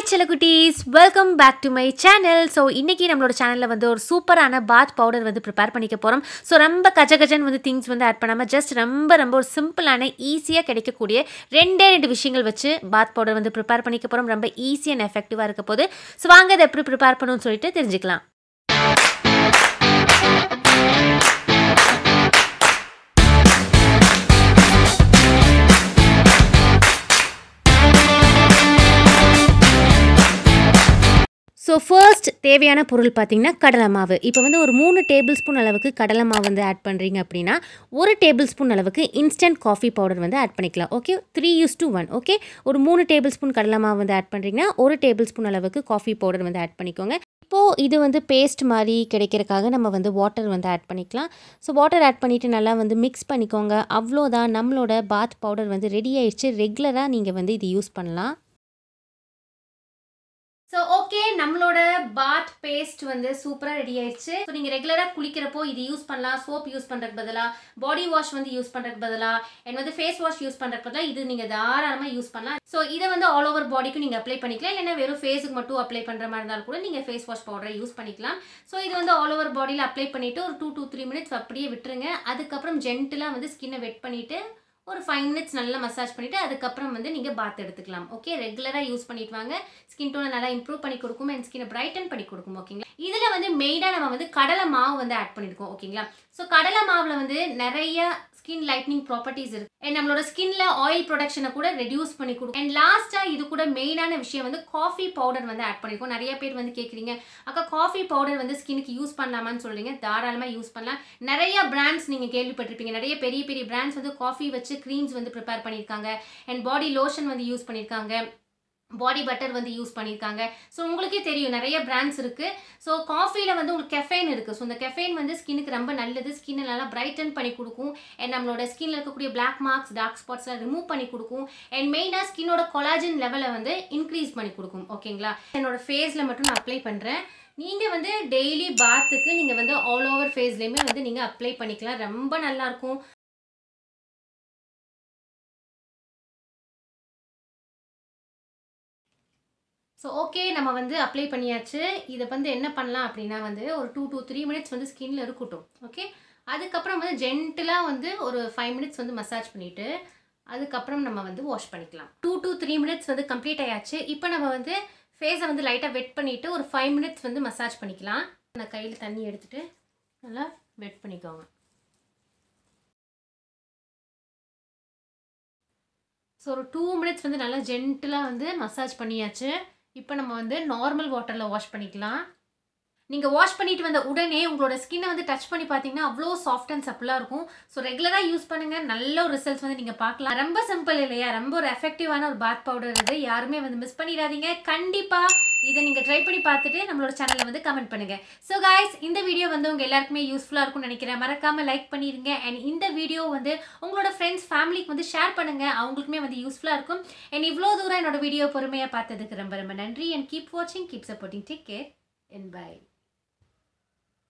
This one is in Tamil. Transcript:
Hi செலகுட்டீஸ். Welcome back to my channel so இன்றைக்கி நம்மளோட சேனலில் வந்து ஒரு சூப்பரான பாத் பவுடர் வந்து ப்ரிப்பேர் பண்ணிக்க போகிறோம் ஸோ ரொம்ப கஜகஜன் வந்து திங்ஸ் வந்து ஆட் பண்ணாமல் ஜஸ்ட் ரொம்ப ரொம்ப ஒரு சிம்பிளான ஈஸியாக கிடைக்கக்கூடிய ரெண்டே ரெண்டு விஷயங்கள் வச்சு பாத் பவுடர் வந்து ப்ரிப்பேர் பண்ணிக்க போகிறோம் ரொம்ப ஈஸி அண்ட் எஃபெக்டிவாக இருக்க போது. ஸோ வாங்க அதை எப்படி ப்ரிப்பேர் பண்ணணும்னு சொல்லிட்டு தெரிஞ்சுக்கலாம். ஸோ ஃபர்ஸ்ட் தேவையான பொருள் பார்த்திங்கன்னா கடலை மாவு. இப்போ வந்து ஒரு மூணு டேபிள் ஸ்பூன் அளவுக்கு கடலை மாவு வந்து ஆட் பண்ணுறீங்க அப்படின்னா ஒரு டேபிள் ஸ்பூன் அளவுக்கு இன்ஸ்டன்ட் காஃபி பவுடர் வந்து ஆட் பண்ணிக்கலாம். Okay three use two one okay ஒரு மூணு டேபிள் ஸ்பூன் கடலை மாவு வந்து ஆட் பண்ணுறீங்கன்னா ஒரு டேபிள் ஸ்பூன் அளவுக்கு காஃபி பவுடர் வந்து ஆட் பண்ணிக்கோங்க. இப்போது இது வந்து பேஸ்ட் மாதிரி கிடைக்கிறக்காக நம்ம வந்து வாட்டர் வந்து ஆட் பண்ணிக்கலாம். ஸோ வாட்டர் ஆட் பண்ணிவிட்டு நல்லா வந்து மிக்ஸ் பண்ணிக்கோங்க. அவ்வளோதான். நம்மளோட பாத் பவுடர் வந்து ரெடி ஆயிடுச்சு. ரெகுலராக நீங்கள் வந்து இது யூஸ் பண்ணலாம். ஸோ ஓகே நம்மளோட பாத் பேஸ்ட் வந்து சூப்பராக ரெடி ஆயிடுச்சு. ஸோ நீங்கள் ரெகுலராக குளிக்கிறப்போ இது யூஸ் பண்ணலாம். சோப் யூஸ் பண்ணுறதுக்கு பதிலாக பாடி வாஷ் வந்து யூஸ் பண்ணுறதுக்கு பதிலாக அண்ட் வந்து ஃபேஸ் வாஷ் யூஸ் பண்ணுறதுக்கு பதிலாக இது நீங்கள் தாராளமாக யூஸ் பண்ணலாம். ஸோ இதை வந்து ஆல் ஓவர் பாடிக்கும் நீங்கள் அப்ளை பண்ணிக்கலாம். இல்லைன்னா வெறும் ஃபேஸுக்கு மட்டும் அப்ளை பண்ணுற மாதிரி இருந்தாலும் கூட நீங்கள் ஃபேஸ் வாஷ் பவுடரை யூஸ் பண்ணிக்கலாம். ஸோ இது வந்து ஆல் ஓவர் பாடியில் அப்ளை பண்ணிவிட்டு ஒரு டூ டூ த்ரீ மினிட்ஸ் அப்படியே விட்டுருங்க. அதுக்கப்புறம் ஜென்டிலாக வந்து ஸ்கின்னை வெட் பண்ணிவிட்டு ஒரு ஃபைவ் மினிட்ஸ் நல்லா மசாஜ் பண்ணிவிட்டு அதுக்கப்புறம் வந்து நீங்கள் பாத் எடுத்துக்கலாம். ஓகே ரெகுலராக யூஸ் பண்ணிட்டு வாங்க. ஸ்கின் டோனை நல்லா இம்ப்ரூவ் பண்ணி கொடுக்கும் அண்ட் ஸ்கினை பிரைட்டன் பண்ணி கொடுக்கும். ஓகேங்களா இதில் வந்து மெயினாக நம்ம வந்து கடலை மாவு வந்து ஆட் பண்ணியிருக்கோம் ஓகேங்களா ஸோ கடலை மாவில் வந்து நிறைய ஸ்கின் லைட்னிங் ப்ராப்பர்ட்டிஸ் இருக்கு. அண்ட் நம்மளோட ஸ்கின்ல ஆயில் ப்ரொடக்ஷனை கூட ரெடியூஸ் பண்ணி கொடுக்கும் அண்ட் லாஸ்டா இது கூட மெயினான விஷயம் வந்து காஃபி பவுடர் வந்து ஆட் பண்ணிருக்கோம் நிறைய பேர் வந்து கேட்குறீங்க அக்கா காஃபி பவுடர் வந்து ஸ்கினுக்கு யூஸ் பண்ணலாமான்னு சொல்றீங்க. தாராளமாக யூஸ் பண்ணலாம். நிறைய பிராண்ட்ஸ் நீங்கள் கேள்விப்பட்டிருப்பீங்க. நிறைய பெரிய பெரிய பிராண்ட்ஸ் வந்து காஃபி வச்சு க்ரீம்ஸ் வந்து ப்ரிப்பேர் பண்ணியிருக்காங்க. அண்ட் பாடி லோஷன் வந்து யூஸ் பண்ணியிருக்காங்க. பாடி பட்டர் வந்து யூஸ் பண்ணியிருக்காங்க ஸோ உங்களுக்கே தெரியும் நிறைய பிராண்ட்ஸ் இருக்குது ஸோ காஃபியில் வந்து உங்களுக்கு கெஃபைன் இருக்குது ஸோ இந்த கெஃபைன் வந்து ஸ்கின்னுக்கு ரொம்ப நல்லது. ஸ்கின்னை நல்லா பிரைட்டன் பண்ணி கொடுக்கும். அண்ட் நம்மளோட ஸ்கின்ல இருக்கக்கூடிய பிளாக் மார்க்ஸ் டார்க் ஸ்பாட்ஸ்லாம் ரிமூவ் பண்ணி கொடுக்கும். அண்ட் மெயினாக ஸ்கின்னோட கொலாஜன் லெவலை வந்து இன்க்ரீஸ் பண்ணி கொடுக்கும். ஓகேங்களா என்னோட ஃபேஸில் மட்டும் நான் அப்ளை பண்ணுறேன் நீங்கள் வந்து டெய்லி பாத்துக்கு நீங்கள் வந்து ஆல் ஓவர் ஃபேஸ்லேயுமே வந்து நீங்கள் அப்ளை பண்ணிக்கலாம். ரொம்ப நல்லாயிருக்கும் ஸோ ஓகே நம்ம வந்து அப்ளை பண்ணியாச்சு. இதை வந்து என்ன பண்ணலாம் அப்படின்னா வந்து ஒரு டூ டூ த்ரீ மினிட்ஸ் வந்து ஸ்கின்ல இருக்கட்டும். ஓகே அதுக்கப்புறம் வந்து ஜென்டிலாக வந்து ஒரு ஃபைவ் மினிட்ஸ் வந்து மசாஜ் பண்ணிவிட்டு அதுக்கப்புறம் நம்ம வந்து வாஷ் பண்ணிக்கலாம். டூ டூ த்ரீ மினிட்ஸ் வந்து கம்ப்ளீட் ஆயாச்சு. இப்போ நம்ம வந்து ஃபேஸை வந்து லைட்டாக வெட் பண்ணிவிட்டு ஒரு ஃபைவ் மினிட்ஸ் வந்து மசாஜ் பண்ணிக்கலாம். நான் கையில் தண்ணி எடுத்துகிட்டு நல்லா வெட் பண்ணிக்கோங்க. ஸோ ஒரு டூ மினிட்ஸ் வந்து நல்லா ஜென்டிலாக வந்து மசாஜ் பண்ணியாச்சு. இப்போ நம்ம வந்து நார்மல் வாட்டரில் வாஷ் பண்ணிக்கலாம். நீங்கள் வாஷ் பண்ணிட்டு வந்த உடனே உங்களோட ஸ்கின்னை வந்து டச் பண்ணி பார்த்தீங்கன்னா அவ்வளோ சாஃப்ட் அண்ட் சப்பிளாக இருக்கும். ஸோ ரெகுலராக யூஸ் பண்ணுங்கள் நல்ல ஒரு ரிசல்ட்ஸ் வந்து நீங்கள் பார்க்கலாம். ரொம்ப சிம்பிள் இல்லையா? ரொம்ப ஒரு எஃபெக்டிவான ஒரு பாத் பவுடர் இது. யாருமே வந்து மிஸ் பண்ணிடாதீங்க. கண்டிப்பாக இதை நீங்கள் ட்ரை பண்ணி பார்த்துட்டு நம்மளோட சேனலில் வந்து கமெண்ட் பண்ணுங்கள் ஸோ காய்ஸ் இந்த வீடியோ வந்து உங்கள் எல்லாருக்குமே யூஸ்ஃபுல்லாக இருக்கும்னு நினைக்கிறேன். மறக்காமல் லைக் பண்ணிடுங்க அண்ட் இந்த வீடியோ வந்து உங்களோட ஃப்ரெண்ட்ஸ் ஃபேமிலிக்கு வந்து ஷேர் பண்ணுங்கள் அவங்களுக்குமே வந்து யூஸ்ஃபுல்லாக இருக்கும். அண்ட் இவ்வளோ தூரம் என்னோட வீடியோ பொறுமையாக பார்த்ததுக்கு ரொம்ப ரொம்ப நன்றி. அண்ட் கீப் வாட்சிங் keep supporting take care and bye